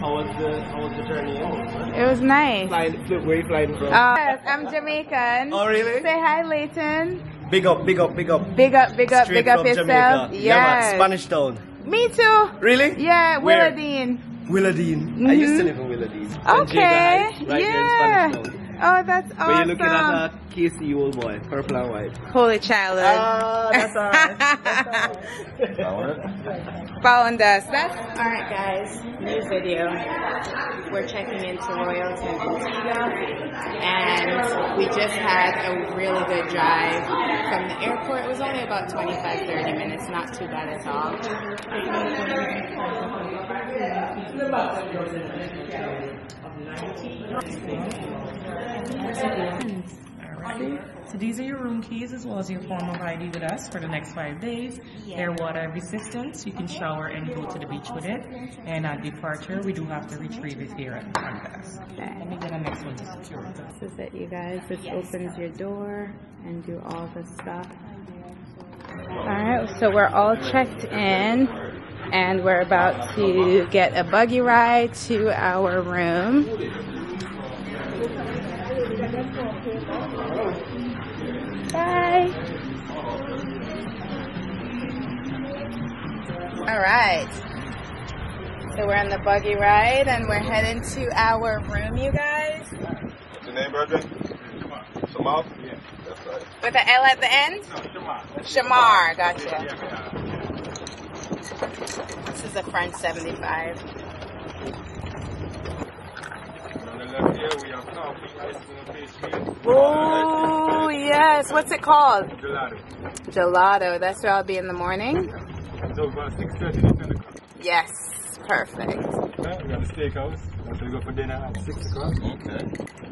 How was the How was the journey home? It was nice. Flying, where are you flying from? Uh, yes, I'm Jamaican. Oh, really? Say hi, Leighton. big up, big up, big up. Big up, big up, Straight big up yourself. Jamaica. Yeah, man. Spanish Town. Me too. Really? Yeah, Where? Willowdene. Willowdene. I used to live in Willowdene. Mm-hmm. Okay. Right yeah. there in Spanish Town. Oh, that's awesome. But you're looking at a you old boy, purple and white. Holy childhood. Ah, that's alright. That's alright. Found us. That's all right, guys. New video. We're checking into Royalton Antigua, and we just had a really good drive from the airport. It was only about 25, 30 minutes. Not too bad at all. So these are your room keys as well as your form of ID with us for the next five days. They're water resistant. You can shower and go to the beach with it. And at departure, we do have to retrieve it here at the front desk. Let me get the next one to secure it. This is it, you guys. This opens your door and do all the stuff. Alright, so we're all checked in and we're about to get a buggy ride to our room. Bye. Alright. So we're on the buggy ride and we're heading to our room, you guys. What's your name, Brethren? Samal? Yeah, that's right. With the L at the end? Shamar, gotcha. This is a French 75. On the left here, we have coffee, ice cream, pastry, Oh, yes. What's it called? gelato. Gelato. That's where I'll be in the morning. It's over 6.30 to 10 o'clock. Yes. Perfect. Yeah, we got the steakhouse. So we go for dinner at 6 o'clock. Okay.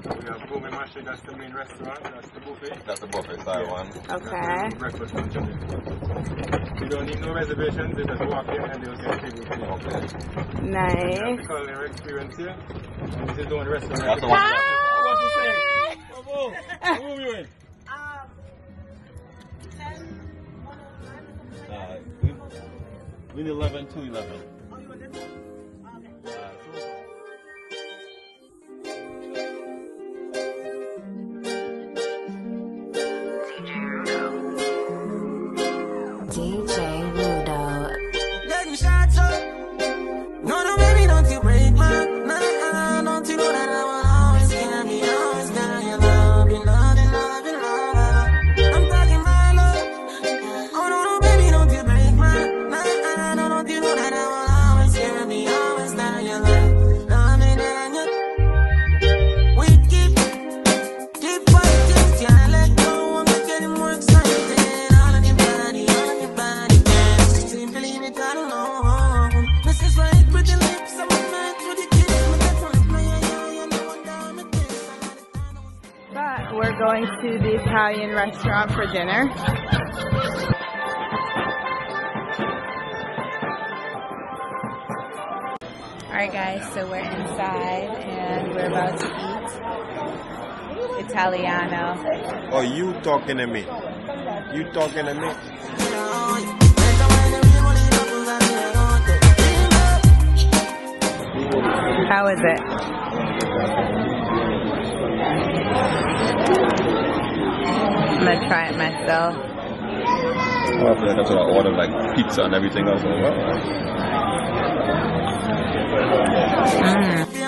So We have Gourmet Marché, that's the main restaurant. That's the buffet. That's the buffet style one. Okay. Breakfast and dinner. You don't need no reservations. They just walk in and they'll get table for you. Okay. That's the Nice. culinary experience here. And this is the only restaurant. That's the one. What you say? Bravo. Who are you in? Uh, we, we need 11 to 11. Going to the Italian restaurant for dinner. Alright guys, so we're inside and we're about to eat Italiano. Oh, you talking to me? You talking to me? How is it? I'm gonna try it myself. Oh, I feel like that's what I ordered, like pizza and everything else. Like, well, Come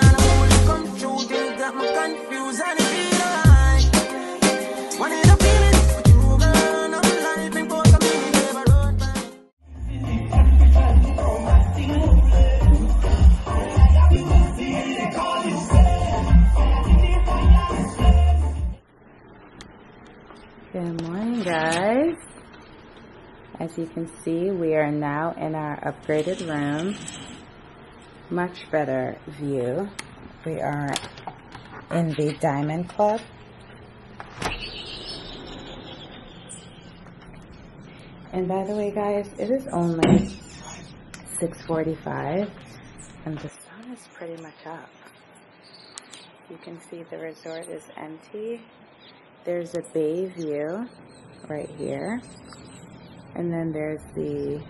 guys. As you can see, we are now in our upgraded room. Much better view. We are in the Diamond Club. And by the way, guys, it is only 6:45, and the sun is pretty much up. You can see the resort is empty. There's a bay view right here. And then there's the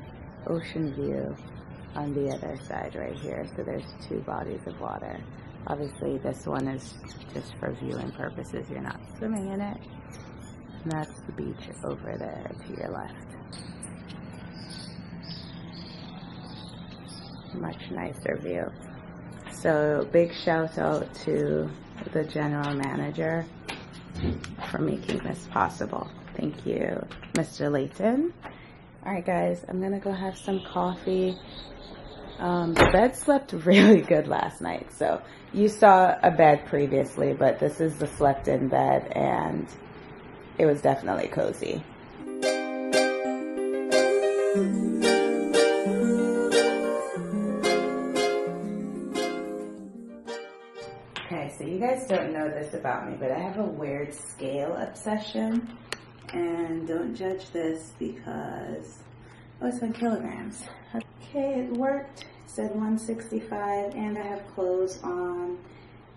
ocean view on the other side right here. So there's two bodies of water. Obviously, this one is just for viewing purposes. You're not swimming in it. And that's the beach over there to your left. Much nicer view. So, big shout out to the general manager for making this possible. Thank you, Mr. Layton. All right, guys, I'm gonna go have some coffee. Um, the bed slept really good last night. So you saw a bed previously, but this is the slept in bed and it was definitely cozy. Okay, so you guys don't know this about me, but I have a weird scale obsession. And don't judge this because, oh, it's in kilograms. Okay, it worked. It said 165, and I have clothes on.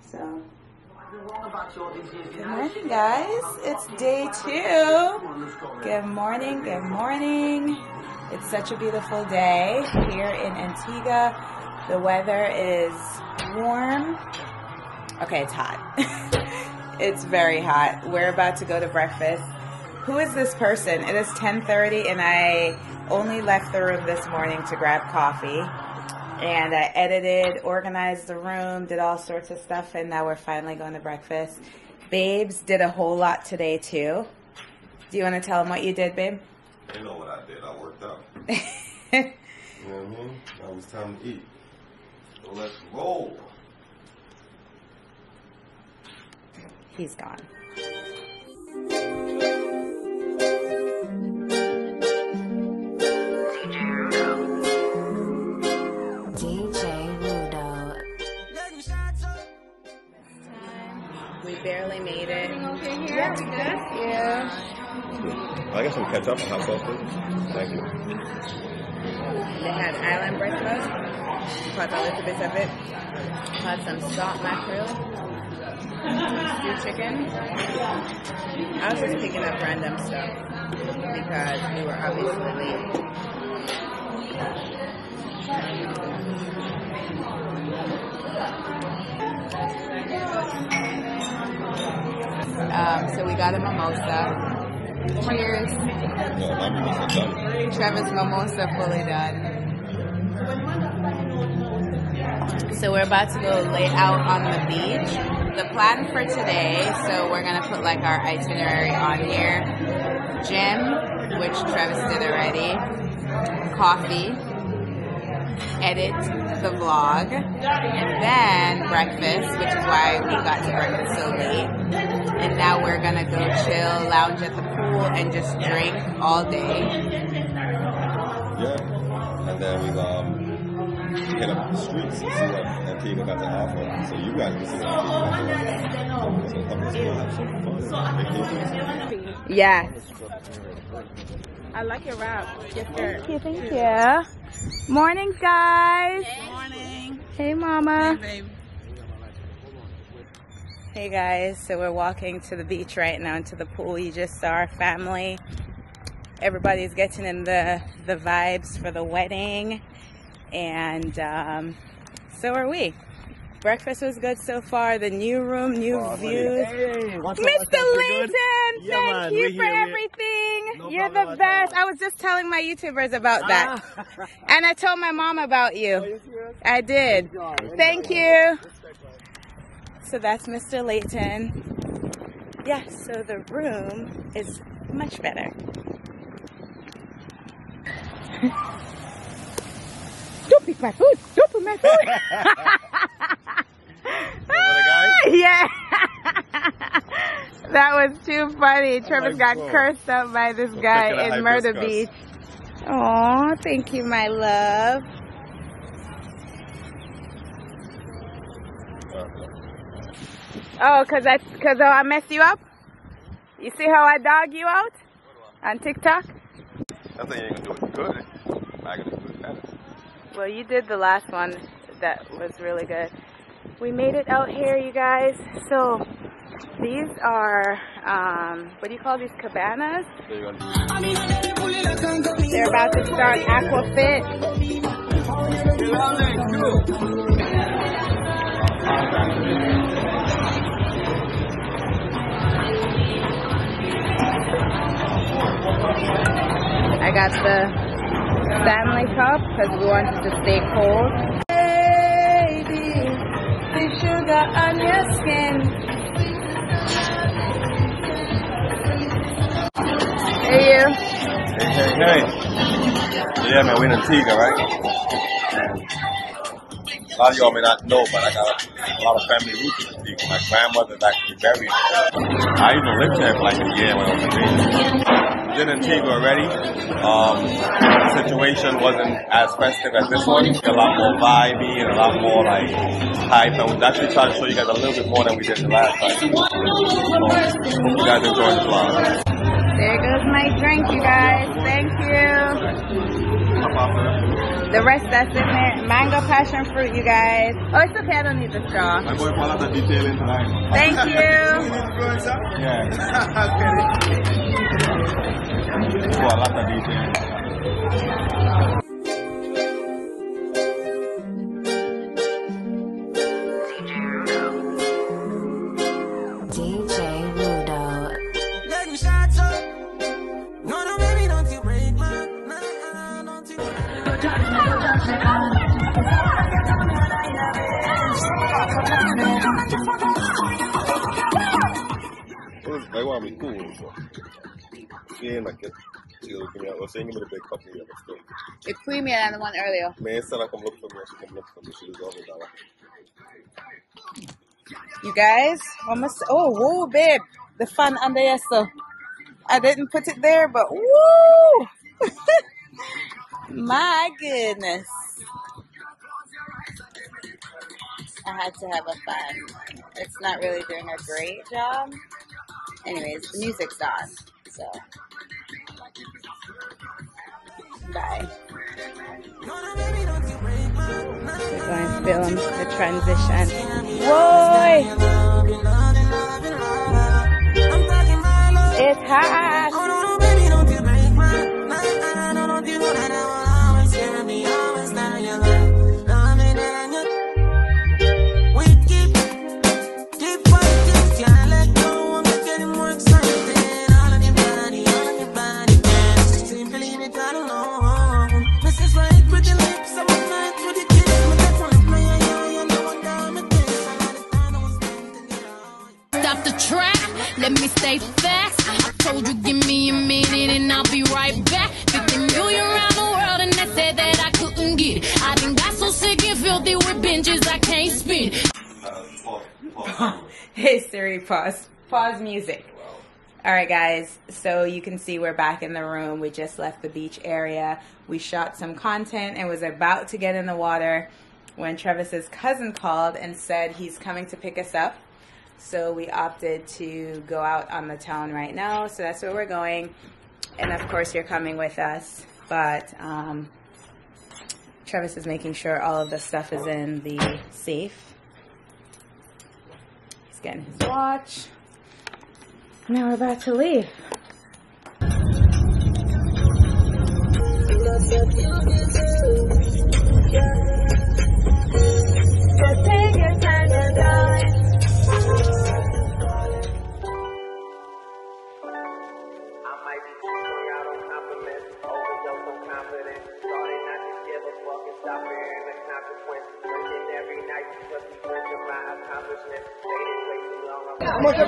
So, good morning, guys. It's day two. Good morning, good morning. It's such a beautiful day here in Antigua. The weather is warm. Okay, it's hot. it's very hot. We're about to go to breakfast. Who is this person? It is 10:30 and I only left the room this morning to grab coffee. And I edited, organized the room, did all sorts of stuff and now we're finally going to breakfast. Babes did a whole lot today too. Do you want to tell them what you did, babe? They know what I did. I worked out. You know what I mean? Now it's time to eat. So let's roll. He's gone. Yeah, we good. Yeah. I got some ketchup and hot sauce, please. Thank you. They had island breakfast. Caught a little bit of it. Had some salt mackerel. Stewed chicken. I was just picking up random stuff because we were obviously late. Um, so we got a mimosa. Cheers. Trevor's mimosa fully done. So we're about to go lay out on the beach. The plan for today, so we're gonna put like our itinerary on here. Gym, which Travis did already. Coffee. Edit the vlog. And then breakfast, which is why we got to breakfast so late. And now we're gonna go chill, lounge at the pool, and just drink all day. Yeah. And then we um hit up the streets and see what Antigua got to offer. So you guys can see what Antigua got to offer. So help us go have some fun. Vacations. Yes. I like your wrap. Yes, sir. Thank you, thank you. Morning, guys. Morning. Hey, Mama. Hey, babe. Hey, guys. So we're walking to the beach right now, into the pool. You just saw our family. Everybody's getting in the the vibes for the wedding, and um, so are we. Breakfast was good so far. The new room, new views. Hey, Mr. up? Layton. Yeah, thank man, you for here, everything. No You're the best. I was just telling my YouTubers about that. Ah. And I told my mom about you. You? I did. Thank you. So that's Mr. Layton. Yes, so the room is much better. Don't pick my food. Don't put my food. yeah. that was too funny. Travis got whoa. cursed up by this So guy in Murder hibiscus. Beach. Oh, thank you, my love. Oh, cause I, cause I messed you up. You see how I dog you out on TikTok? I think you ain't gonna do it good. I gotta do it better. Well, you did the last one that was really good. We made it out here, you guys. So these are, um, what do you call these cabanas? Gonna They're about to start Aquafit. I got the family cup because we wanted to stay cold. Hey, baby, the sugar on your skin. Hey you. Hey, hey, hey. Yeah, man, we're in Antigua, right? A lot of y'all may not know, but I got a lot of family roots in Antigua. My grandmother's actually buried. I even lived there for like a year when I was a baby. In Antigua already, um, the situation wasn't as festive as this one. A lot more vibey and a lot more like hype. And we actually trying to show you guys a little bit more than we did the last time. So, hope you guys enjoy the vlog. There goes my drink, you guys. Thank you. The rest that's in there, mango passion fruit, you guys. Oh, it's okay. I don't need the straw. I'm going to follow the detail in tonight. Thank you. Yeah. Oh, I Seeing like it. She's looking me out. Well, saying give me the big cup here, but still. It's creamier than the one earlier. Man, said I come look for me. She come look for me. She was over that one. You guys, almost. Oh, whoa, babe. The fun under your so. I didn't put it there, but woo! My goodness. I had to have a fun. It's not really doing a great job. Anyways, the music's on, so. Bye. We're going to film the transition. Whoa! It's hot. Pause. Pause music. All right, guys. So you can see we're back in the room. We just left the beach area. We shot some content and was about to get in the water when Travis's cousin called and said he's coming to pick us up. So we opted to go out on the town right now. So that's where we're going. And of course, you're coming with us. But um, Travis is making sure all of the stuff is in the safe. He's getting his watch. Now we're about to leave. With the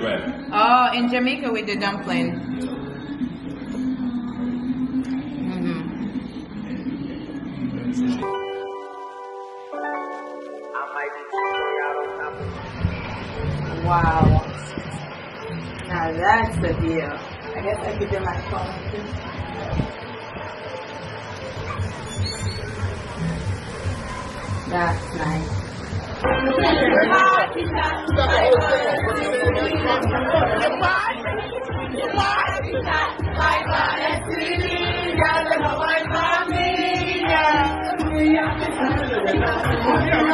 bread. Oh, in Jamaica we do dumpling. Mhm. Wow. Now that's the deal. I guess I could do my phone too. That's nice. Getting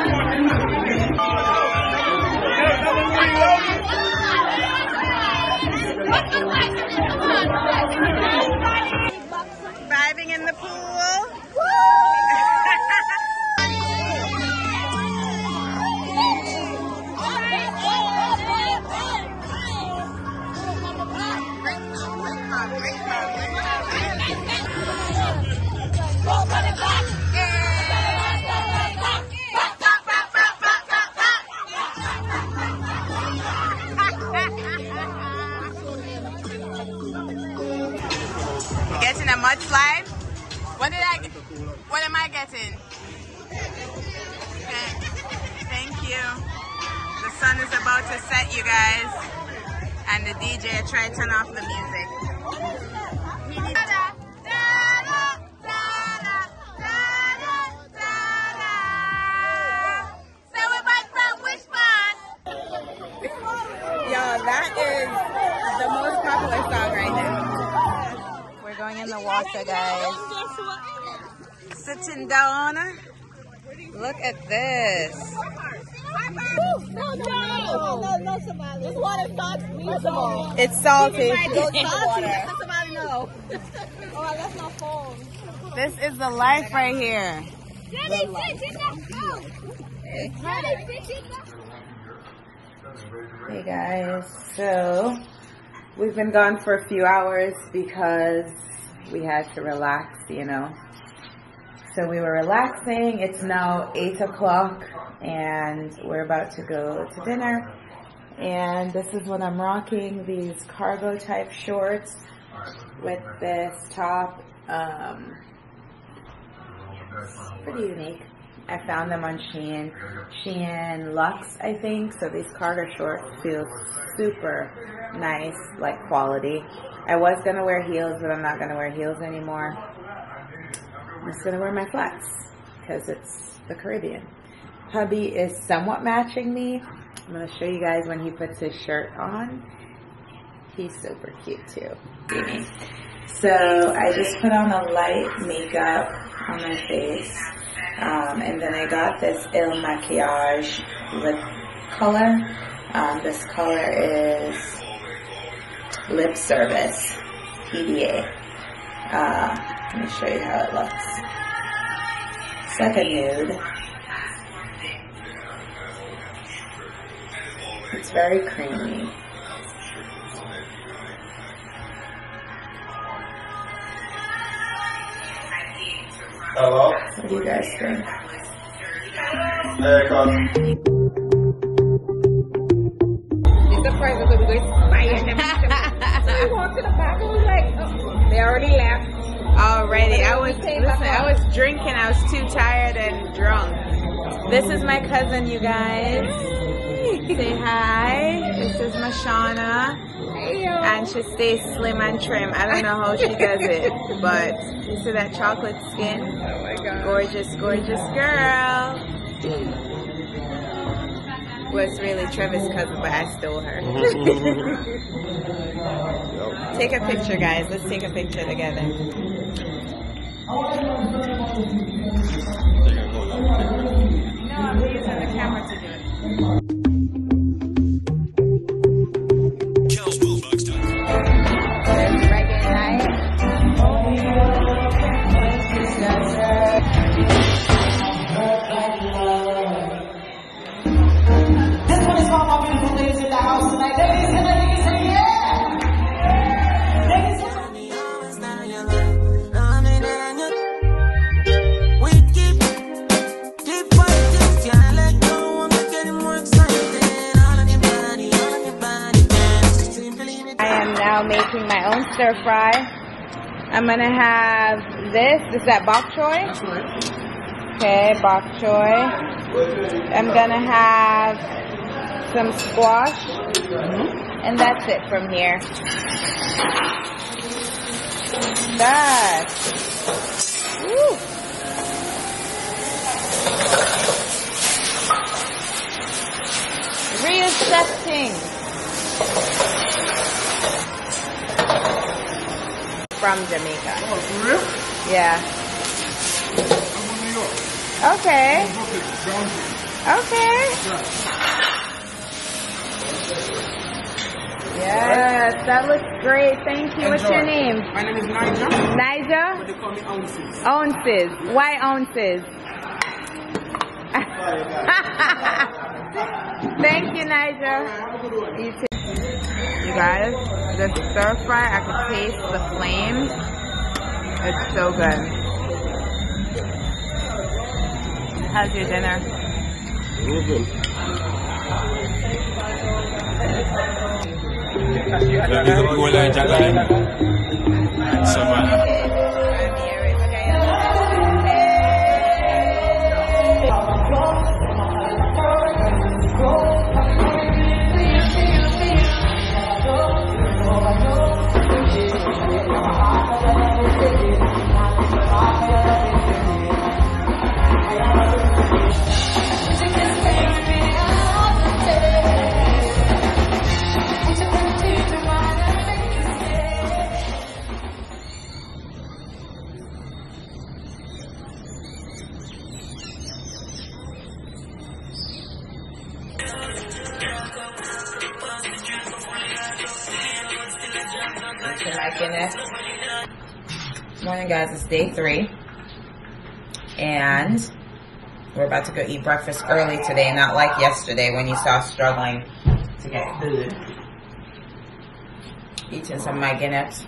the guys. Sitting down. Look at this. It's salty. This is the life right here. Hey guys, so we've been gone for a few hours because we had to relax, you know. So we were relaxing. It's now 8 o'clock and we're about to go to dinner. And this is what I'm rocking, these cargo type shorts with this top. Um, pretty unique. I found them on Shein. Shein Lux, I think. So these cargo shorts feel super nice, like quality. I was gonna wear heels, but I'm not gonna wear heels anymore. I'm just gonna wear my flats because it's the Caribbean. Hubby is somewhat matching me. I'm gonna show you guys when he puts his shirt on. He's super cute too. So I just put on a light makeup on my face. Um, and then I got this Il Makiage lip color. Um, this color is Lip Service PDA. Uh, let me show you how it looks. It's like a nude. It's very creamy. Hello? What do you guys think? Hey, cousin. It's surprised because we go inspired them. so we walked to the back and was like, oh, they already left. Already, I was listen. I was drinking. I was too tired and drunk. This is my cousin, you guys. Say hi. This is Mashana, Hey, and she stays slim and trim. I don't know how she does it, but you see that chocolate skin? Oh my god! Gorgeous, gorgeous girl. Was really Trevor's cousin, but I stole her. take a picture, guys. Let's take a picture together. No, I'm using the camera to do it. Stir fry. I'm gonna have this. Is that bok choy? Okay, bok choy. I'm gonna have some squash, and that's it from here. That. Woo. From Jamaica. Oh, for real? Yeah. I'm from New York. Okay. Brownsville. Okay. Yes, that looks great. Thank you. What's your name? My name is Nigel. Nigel? But they call me Ounces. Ounces. Why ounces? Thank you, Nigel. You too. You guys, the stir fry, I can taste the flames. It's so good. How's your dinner? to we're about to go eat breakfast early today. Not like yesterday when you saw struggling to get food. Eating some my Guinness,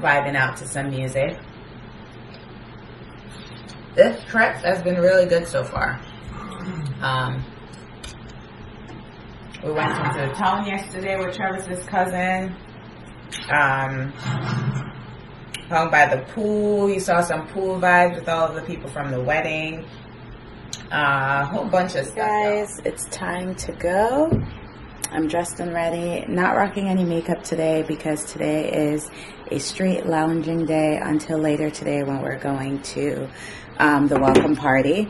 vibing out to some music. This trip has been really good so far. Um, we went into the town yesterday with Travis's cousin. Um, hung by the pool. You saw some pool vibes with all of the people from the wedding. Uh, a whole bunch of stuff. Guys, it's time to go. I'm dressed and ready. Not rocking any makeup today because today is a straight lounging day until later today when we're going to um, the welcome party.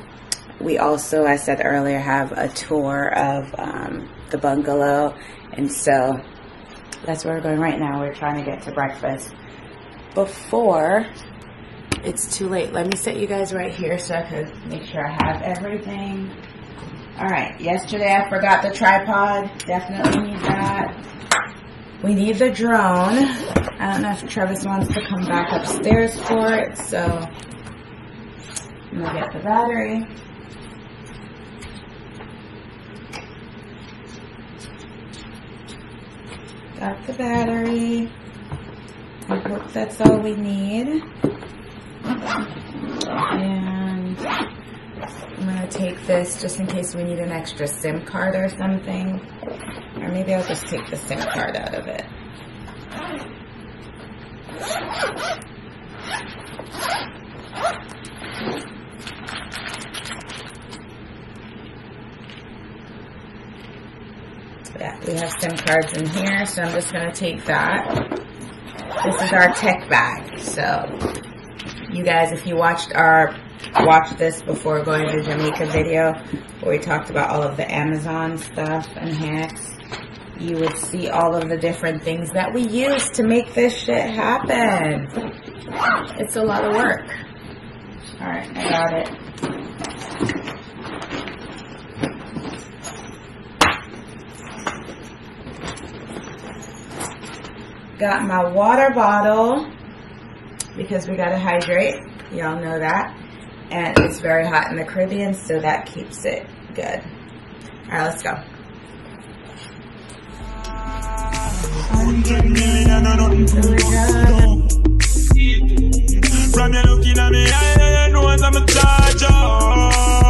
We also, I said earlier, have a tour of um, the bungalow, and so that's where we're going right now. We're trying to get to breakfast before it's too late. Let me set you guys right here so I can make sure I have everything. All right. Yesterday I forgot the tripod. Definitely need that. We need the drone. I don't know if Travis wants to come back upstairs for it, so I'm gonna get the battery. Got the battery. I hope that's all we need. And I'm gonna take this just in case we need an extra SIM card or something. Or maybe I'll just take the SIM card out of it. Yeah, we have SIM cards in here, so I'm just gonna take that. This is our tech bag, so you guys, if you watched our watched this before going to Jamaica video where we talked about all of the Amazon stuff and hacks, you would see all of the different things that we use to make this shit happen. It's a lot of work. Alright, I got it. Got my water bottle because we got to hydrate. Y'all know that. And it's very hot in the Caribbean, so that keeps it good. All right, let's go. From you looking at me, I know I'm a charger.